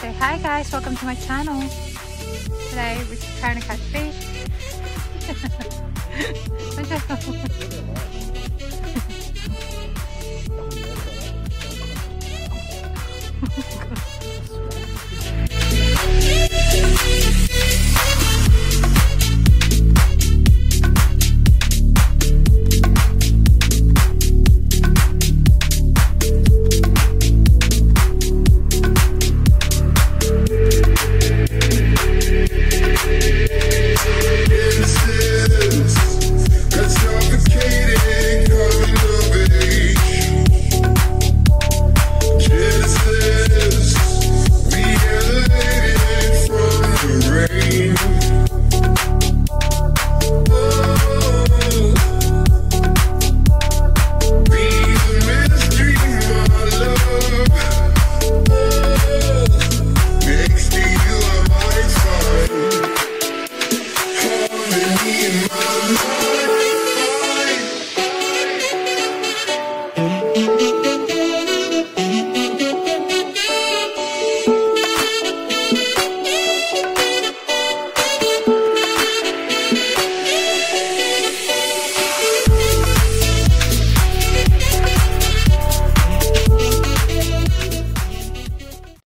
Say hi guys, welcome to my channel. Today we're trying to catch fish.